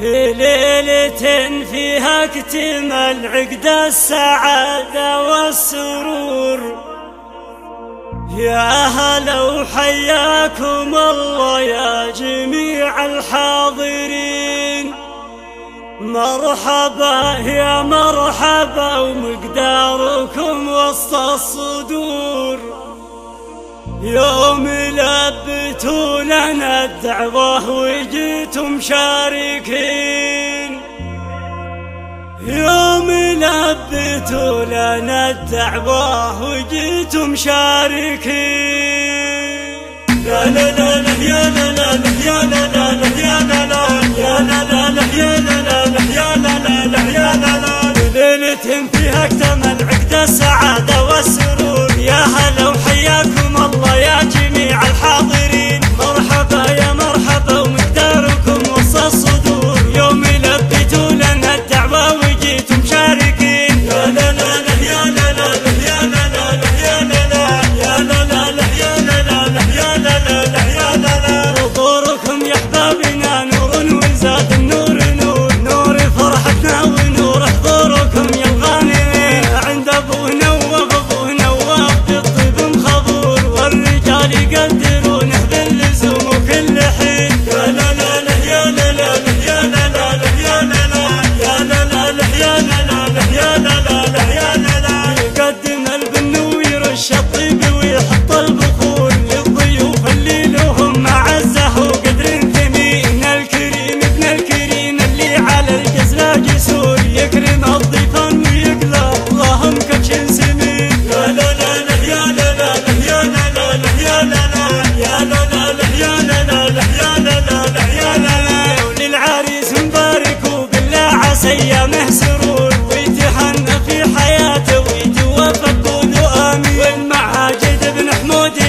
في ليلة فيها اكتمل عقد السعادة والسرور. يا هلا وحياكم الله يا جميع الحاضرين. مرحبا يا مرحبا ومقداركم وسط الصدور. يوم لبتوا لنا الدعوة وجيتم شاركين يوم لبتوا لنا الدعوة وجيتم شاركين يا لا لا لا يا لا لا يا لا لا لا يا لا لا يا لا لا لا يا لا لا يا لا لا يا لا لا ليلة فيها اكتمل عقد السعادة والسرور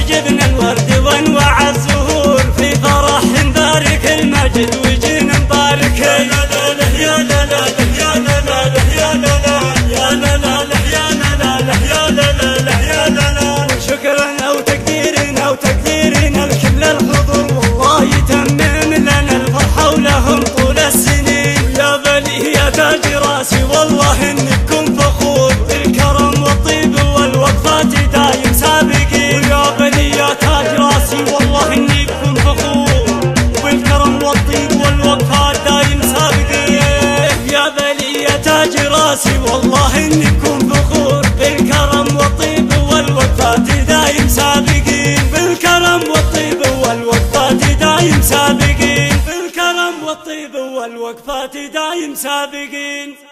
جبنا الورد وانواع الزهور في فرح نبارك المجد وجينا نبارك يا لا يا لا يا لا يا لا يا لا يا لا لا لا يا لا لا لا يا لا لا شكرا أو تقديرنا أو تقديرنا لكل الحضور والله يتمم لنا الفرحه ولهم طول السنين يا بلي يا تاج راسي والله انكم والله إني بكم فخور بالكرم والطيب بالكرم والطيب والوقفات دايم سابقين.